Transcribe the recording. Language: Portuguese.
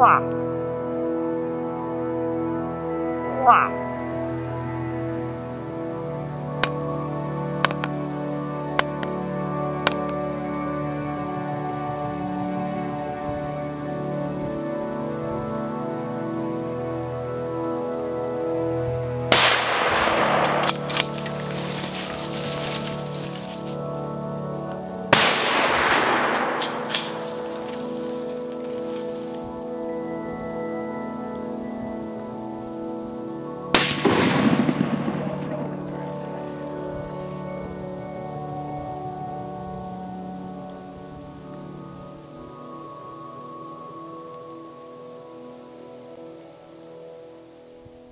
哇哇